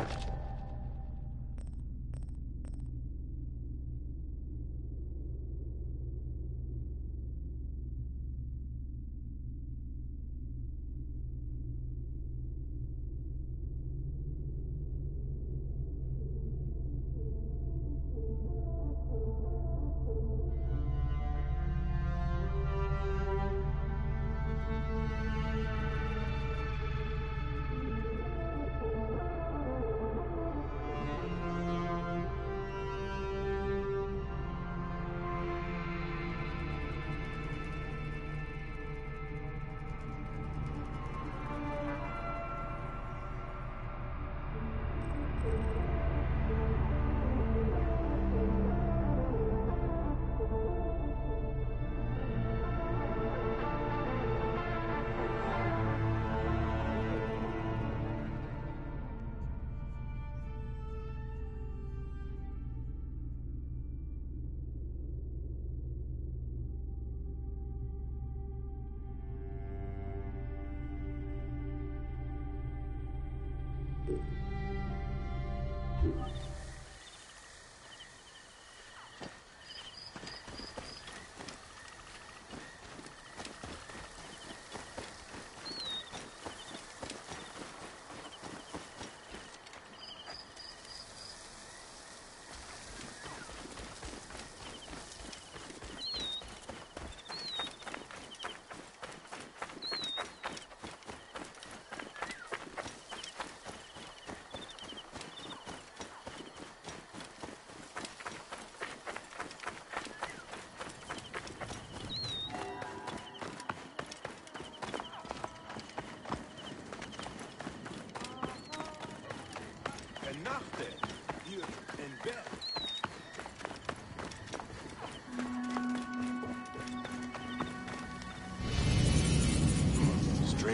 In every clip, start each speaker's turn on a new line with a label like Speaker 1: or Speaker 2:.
Speaker 1: Nachte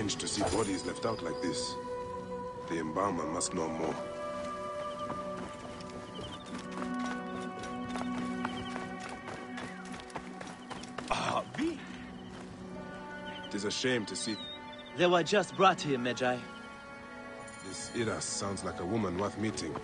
Speaker 2: Strange to see bodies left out like this. The embalmer must know more.
Speaker 1: Ah, wie?
Speaker 2: It is a shame to see
Speaker 3: They were just brought here, Medjay.
Speaker 2: this Iras sounds like a woman worth meeting.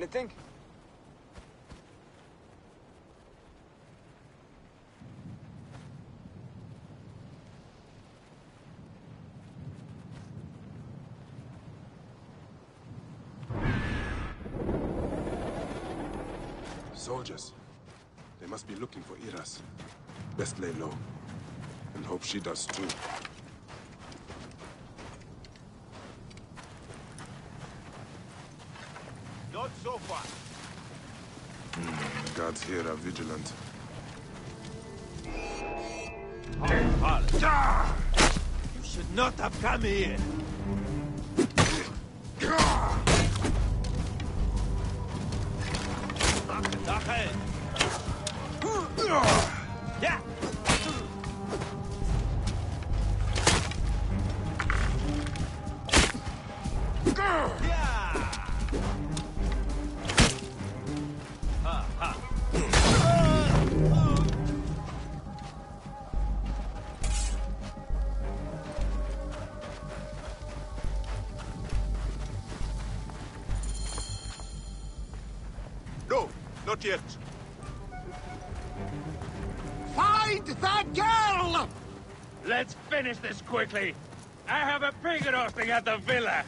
Speaker 4: Anything?
Speaker 2: Soldiers. They must be looking for Iras. Best lay low. And hope she does too. Here are vigilant.
Speaker 1: You should not have come here. Ja. Target!
Speaker 5: Find that girl!
Speaker 1: Let's finish this quickly. I have a pig roasting at the villa.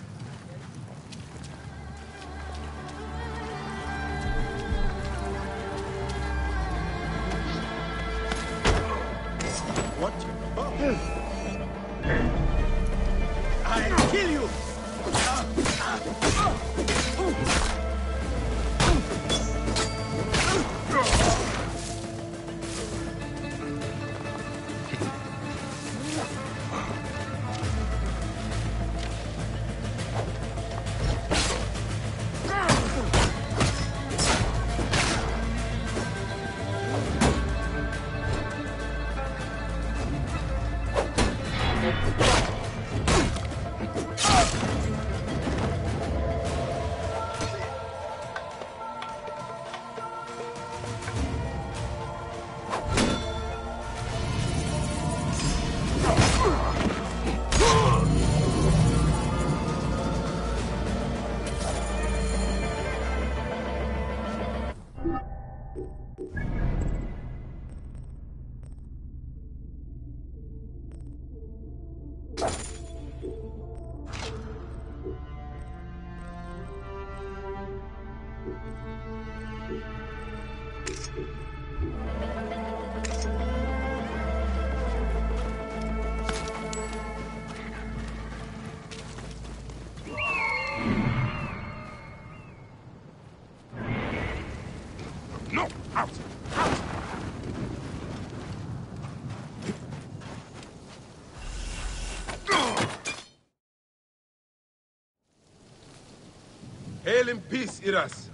Speaker 2: Hail in peace, Iras.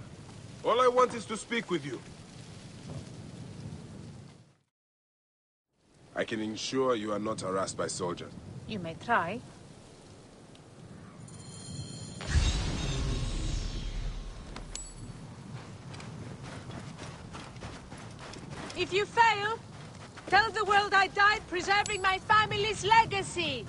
Speaker 2: All I want is to speak with you. I can ensure you are not harassed by soldiers.
Speaker 4: You may try. If you fail, tell the world I died preserving my family's legacy.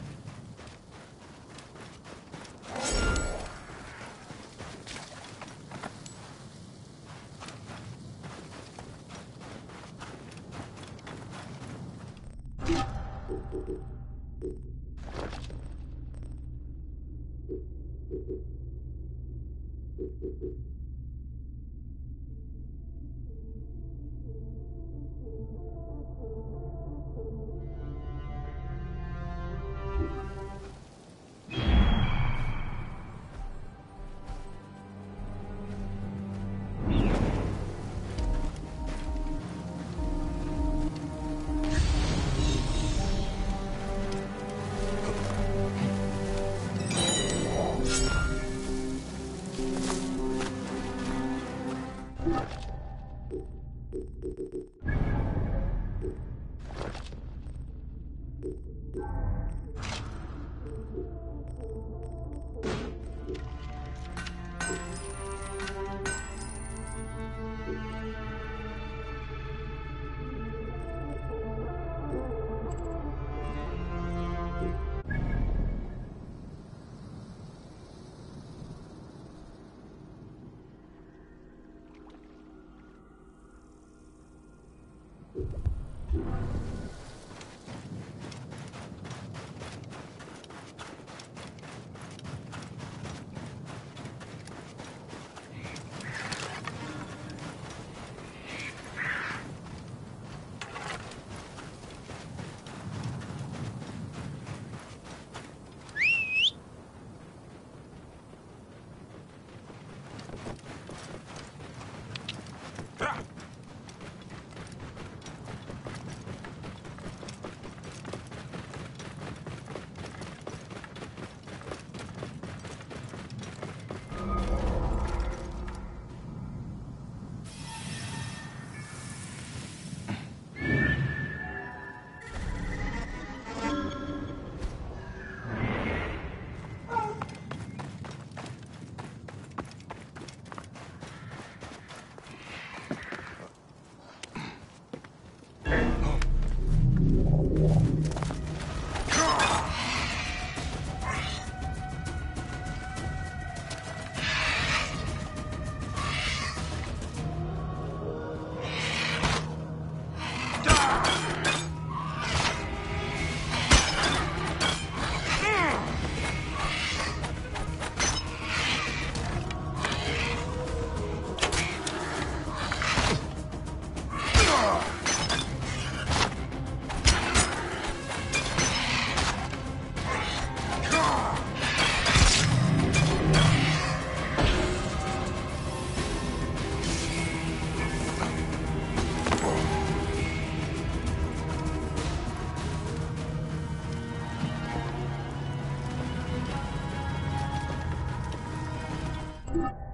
Speaker 2: Whoa.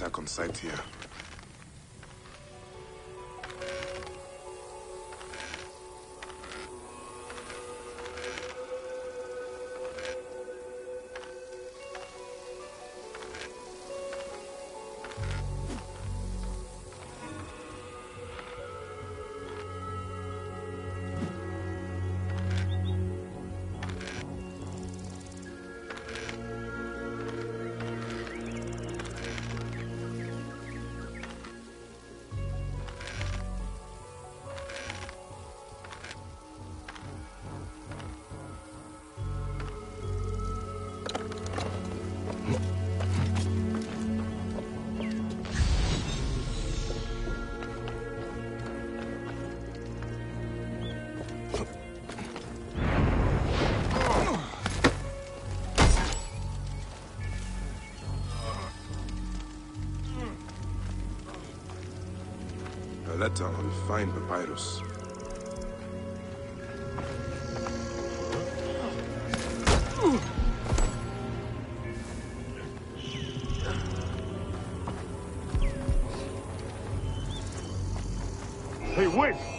Speaker 2: Attack on sight here. Data on fine papyrus.
Speaker 4: Hey, wait!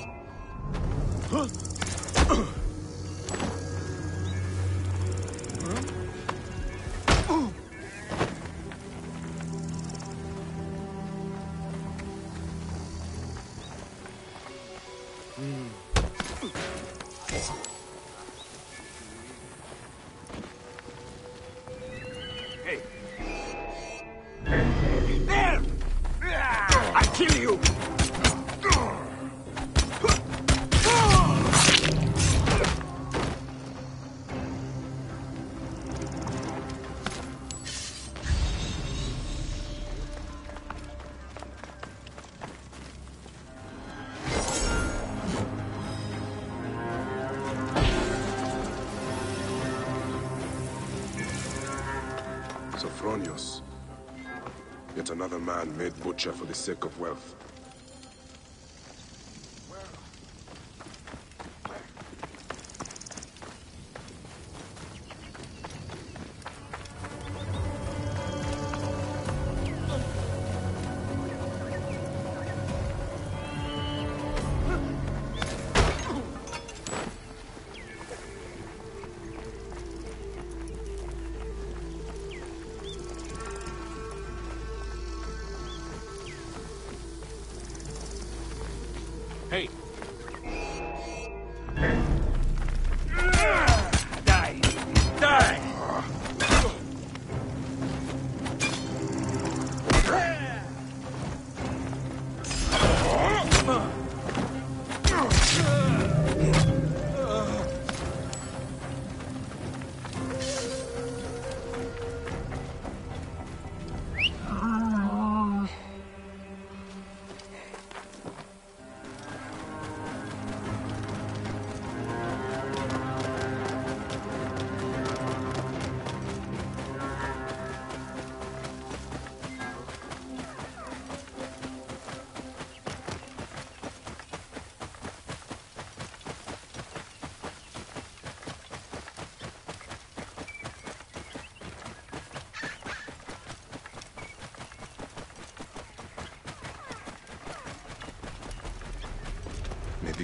Speaker 2: For the sake of wealth.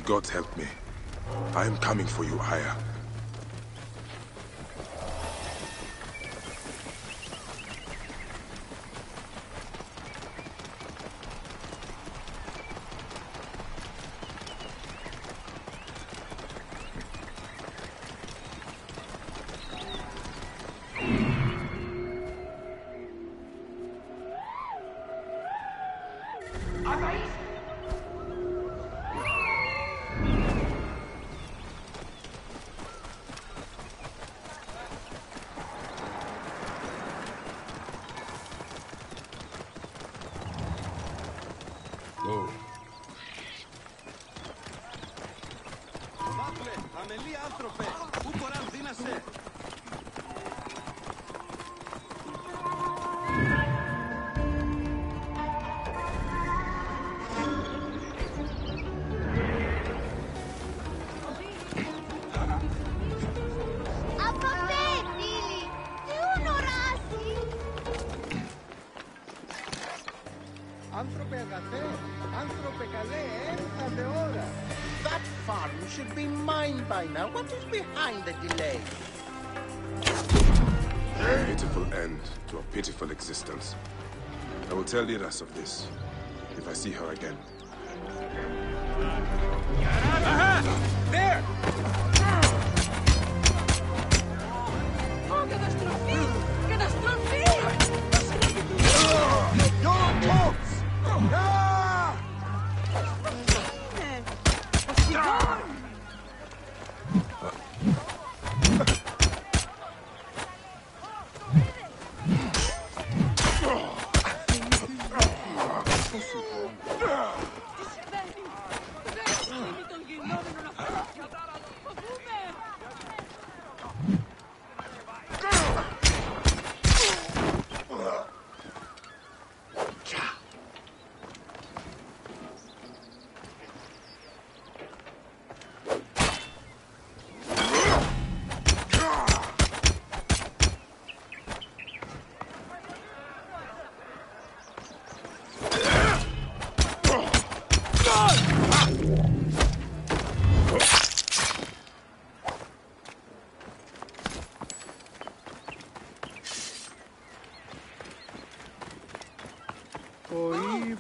Speaker 2: Gods help me. I am coming for you, Aya.
Speaker 5: Αμελή άνθρωπε, πού κοράν
Speaker 6: What is behind the delay?
Speaker 2: A pitiful end to a pitiful existence. I will tell Iras of this, if I see her again.
Speaker 4: There!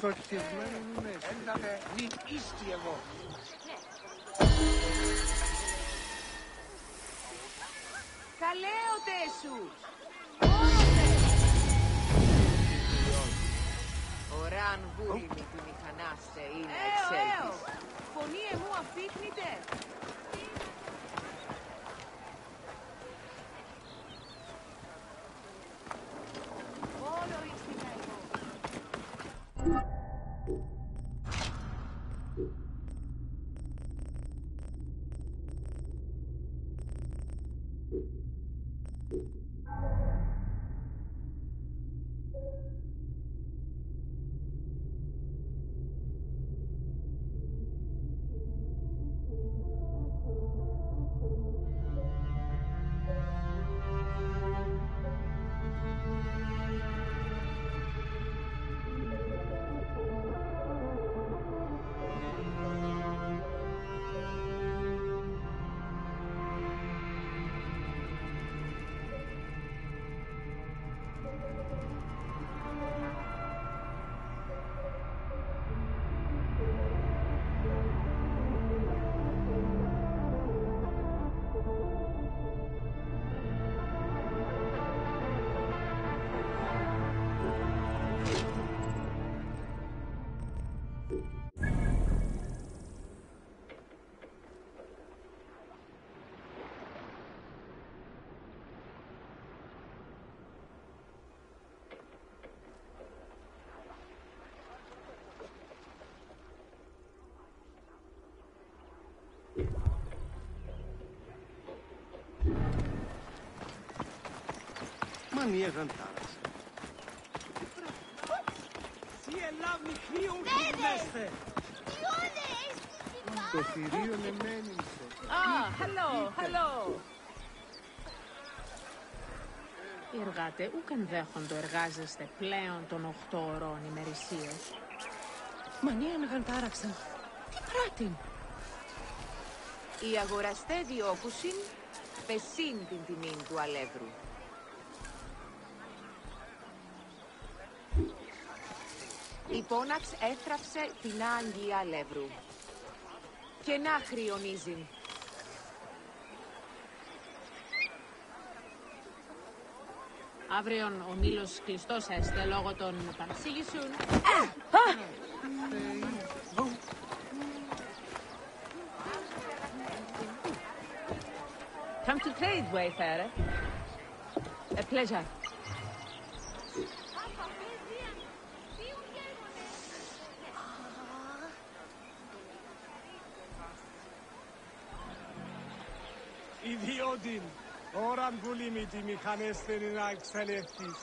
Speaker 5: Σκοτευμένα
Speaker 4: Έναμε μην ίστη
Speaker 7: ο Τέσου.
Speaker 8: Ο Ραν του μηχανάστε είναι
Speaker 7: ε,
Speaker 8: εξέλιξη.
Speaker 7: Φωνή μου.
Speaker 5: Μανία γαντάρας. Τι ελάβει χείο γυμνέστε.
Speaker 9: Τι όλες έστει
Speaker 5: Το θηρίο εμένησε.
Speaker 7: Ah, hello, hello!
Speaker 8: Οι εργάτε ούκ ενδέχοντο εργάζεστε πλέον των 8 ωρών ημερησίως. Μανία να γαντάραξαν. Τι πράτην.
Speaker 7: Οι αγοραστέ διώκουσιν πεσίν την τιμή του αλεύρου. Η πόναξ έθραψε την άγκη αλεύρου. Και να χρειονίζει.
Speaker 8: Αύριον ο μήλος κλειστός έστε λόγω των παρασύγησεων.
Speaker 7: Come to trade, wayfarer. A pleasure.
Speaker 5: din. Oram gulimi mi
Speaker 7: kanesterin
Speaker 5: alkseleftis.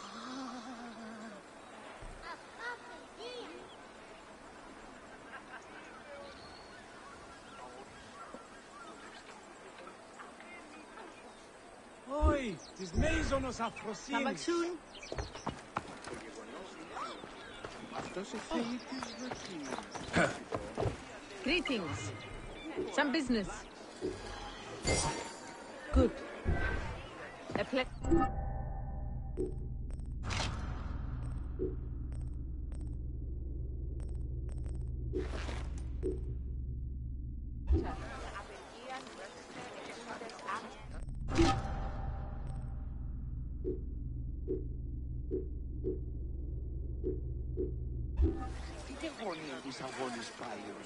Speaker 5: Oi, dis meisonos
Speaker 7: Greetings. Some business. Good. A
Speaker 4: play. Αγώνες πάει ο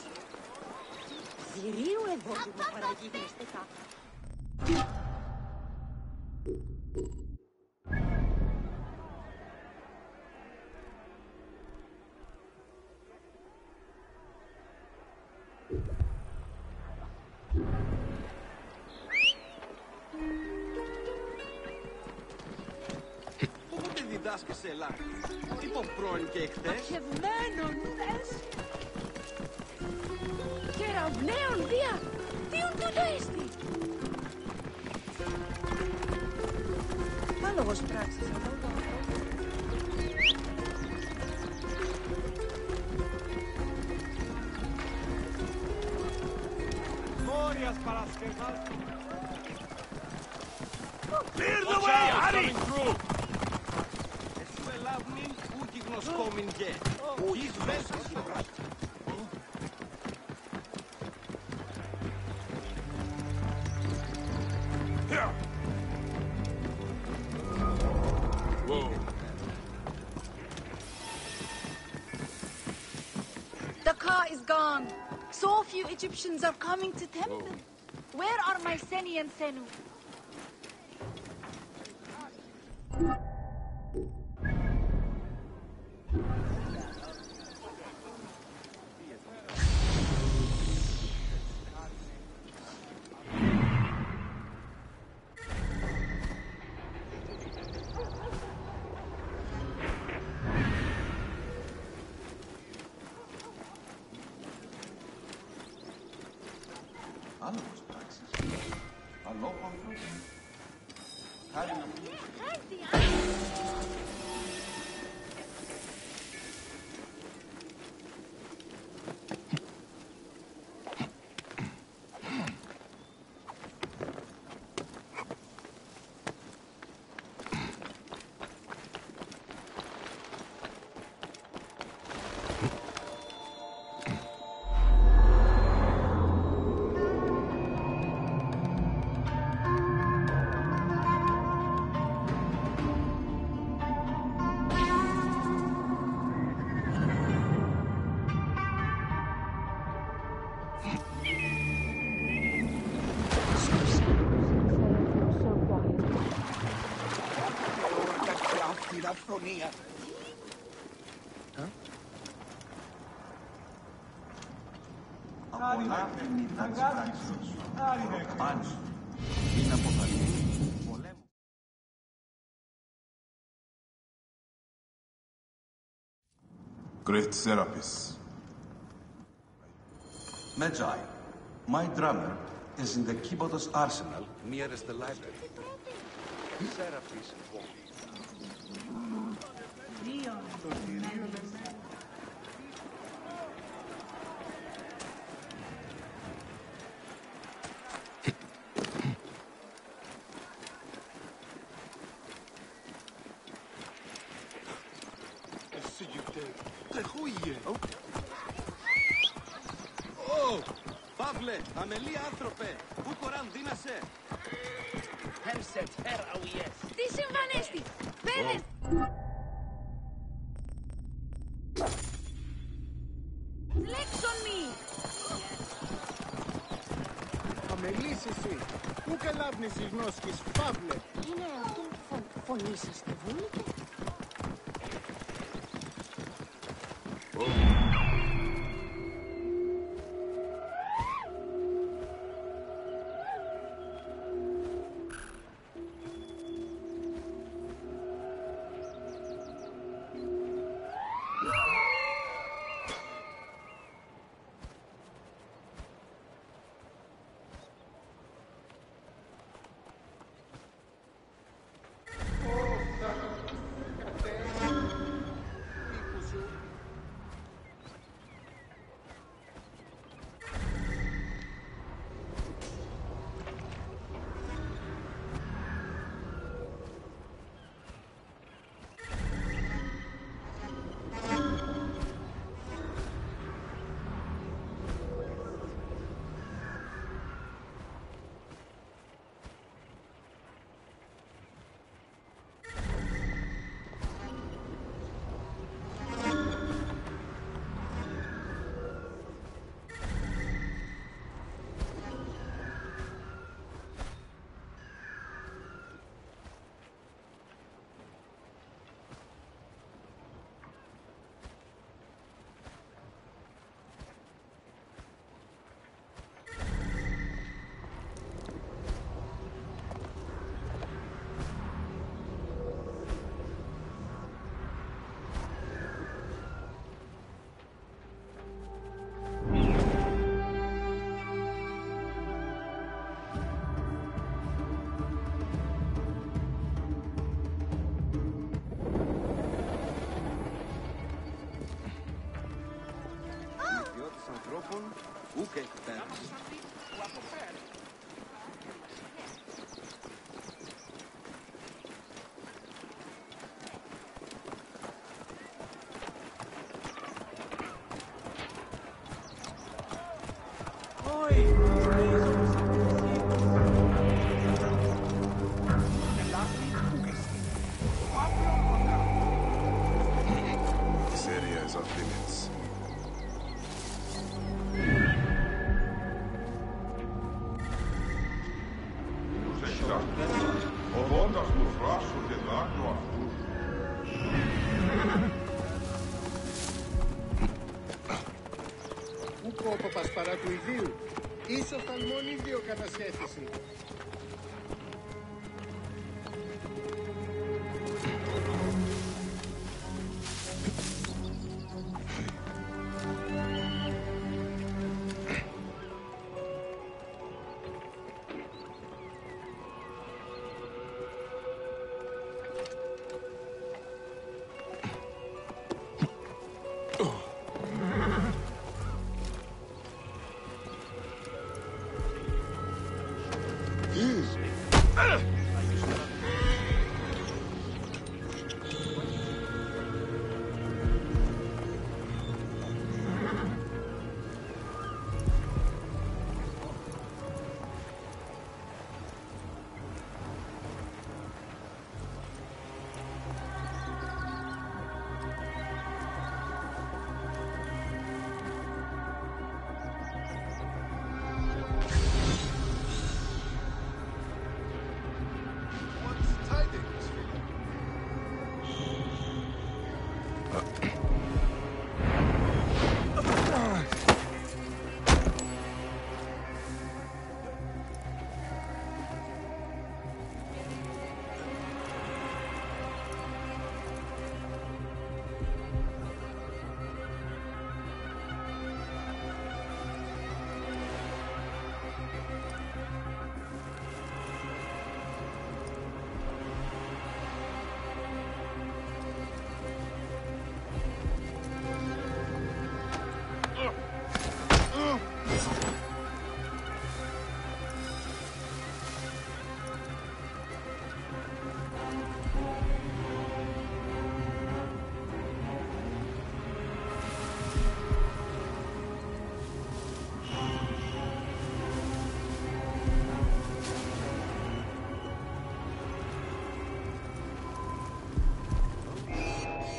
Speaker 9: Ζηρίου εδώ που παραγγείλεστε κάπου.
Speaker 10: few Egyptians are coming to temple. Where are my Seni and Senu?
Speaker 11: Απολά μηνά της πράξεως. Πάνω σου. Την αποκαλύπτει πολέμου.
Speaker 2: Great Serapis.
Speaker 11: Magi, my drummer is in the Kibotos arsenal
Speaker 4: Nearest the library. Serapis walk.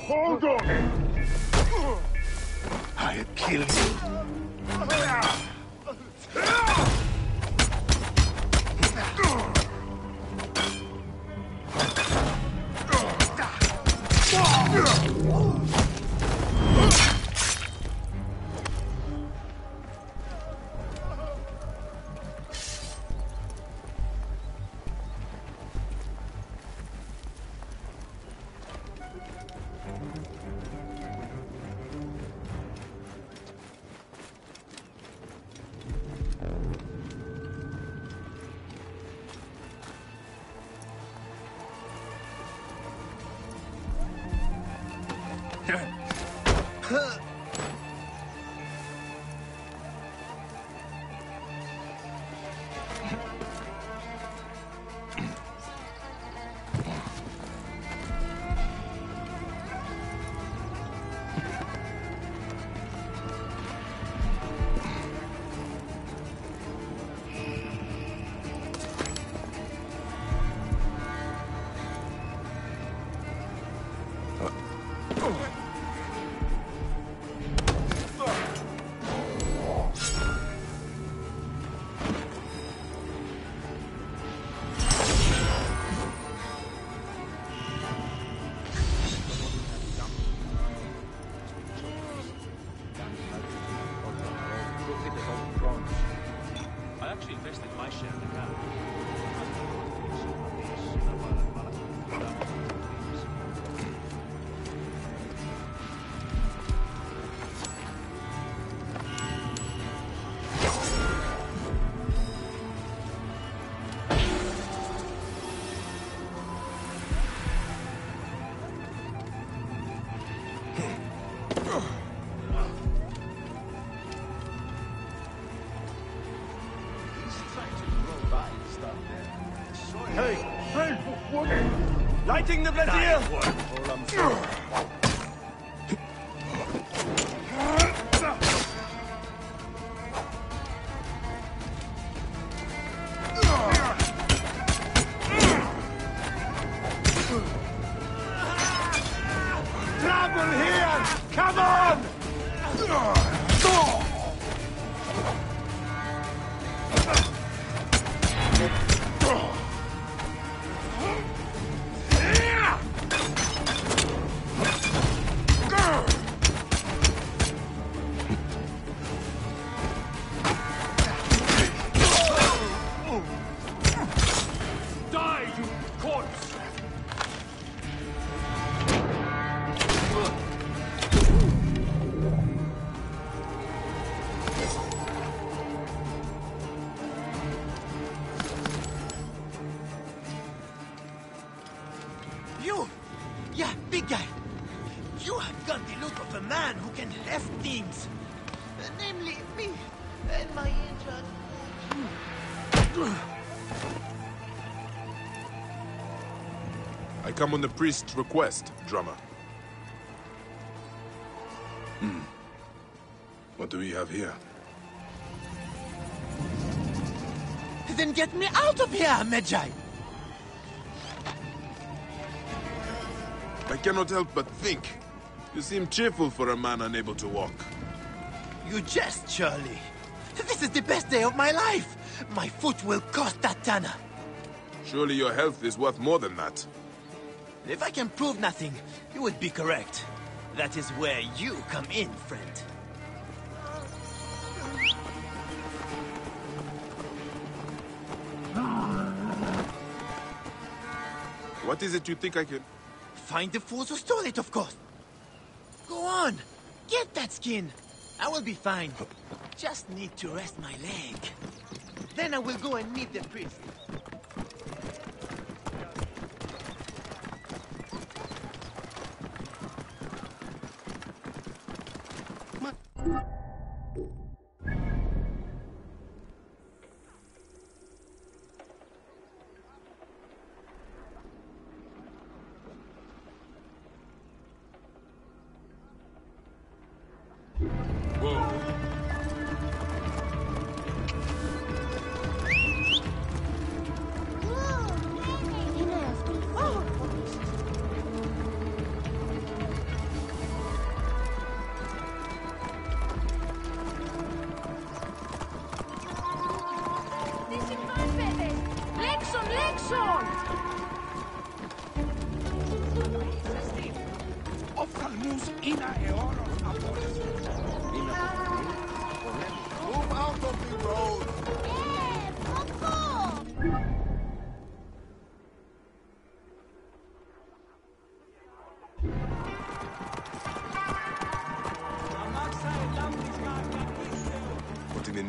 Speaker 3: Hold on!
Speaker 1: actually invested my share in the car.
Speaker 12: Can things. Namely, me and my injured...
Speaker 2: I come on the priest's request, drummer. Hmm. What do we have here?
Speaker 12: Then get me out of here, Magi!
Speaker 2: I cannot help but think. You seem cheerful for a man unable to walk.
Speaker 12: You jest, Charlie. This is the best day of my life. My foot will cost that tanner.
Speaker 2: Surely your health is worth more than that.
Speaker 12: If I can prove nothing, you would be correct. That is where you come in, friend.
Speaker 2: What is it you think I can...
Speaker 12: Find the fools who stole it, of course. Go on. Get that skin. I will be fine. Just need to rest my leg. Then I will go and meet the priest.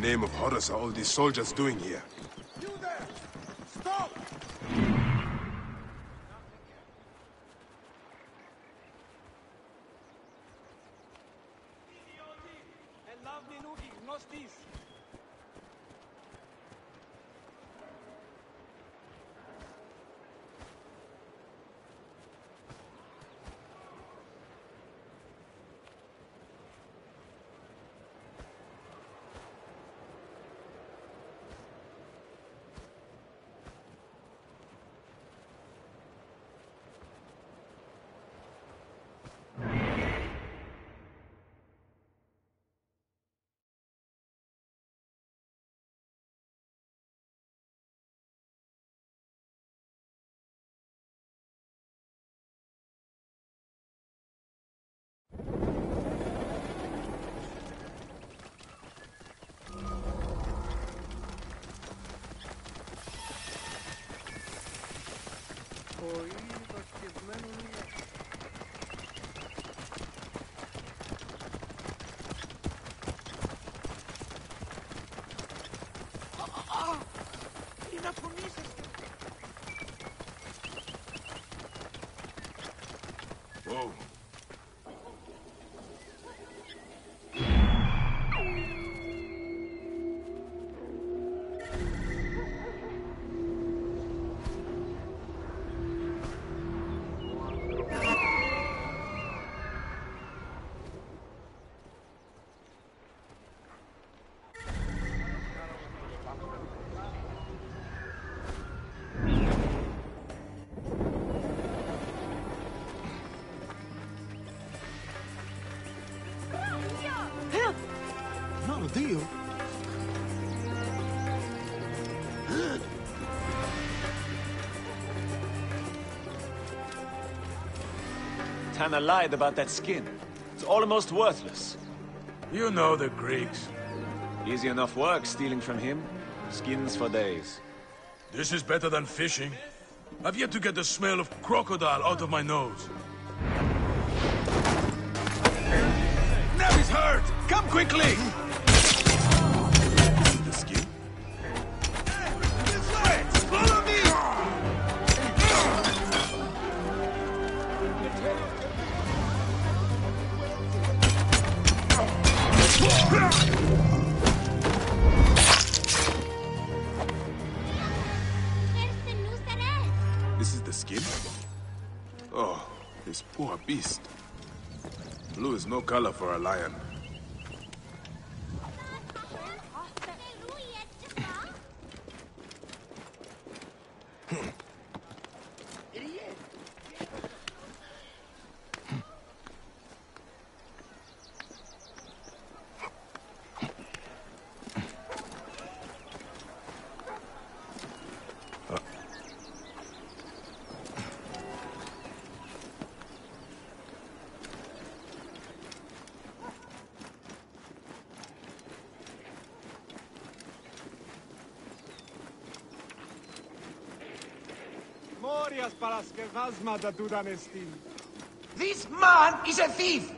Speaker 2: Name of Horus are all these soldiers doing here?
Speaker 5: No, Dio.
Speaker 3: Tanner lied about that skin. It's almost worthless.
Speaker 1: You know the Greeks.
Speaker 3: Easy enough work stealing from him. Skins for days.
Speaker 1: This is better than fishing. I've yet to get the smell of crocodile out of my nose. Neb is hurt! Come quickly!
Speaker 13: Color for a lion.
Speaker 14: glorias.
Speaker 15: This man is a thief!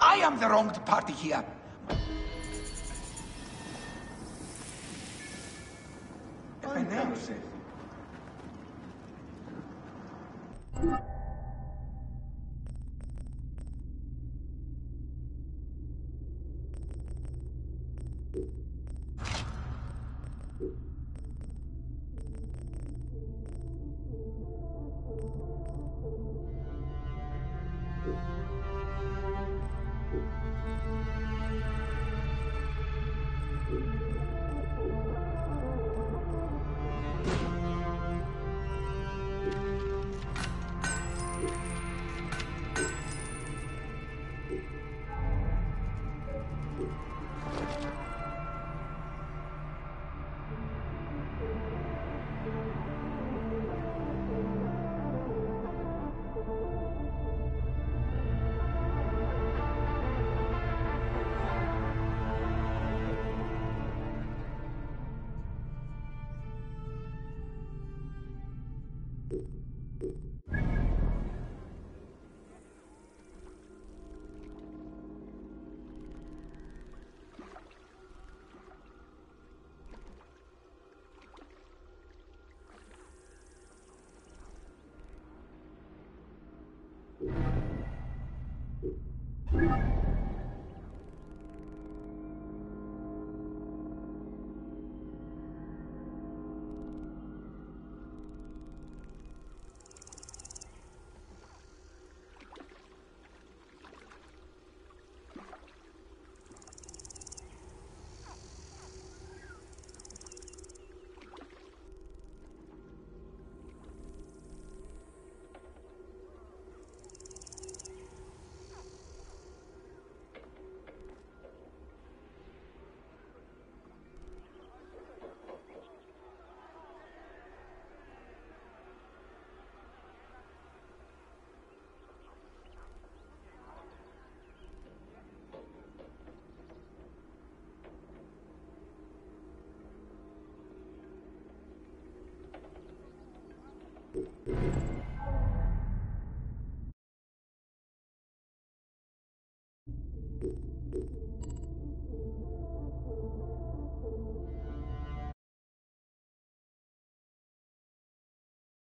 Speaker 15: I am the wronged party here.
Speaker 13: What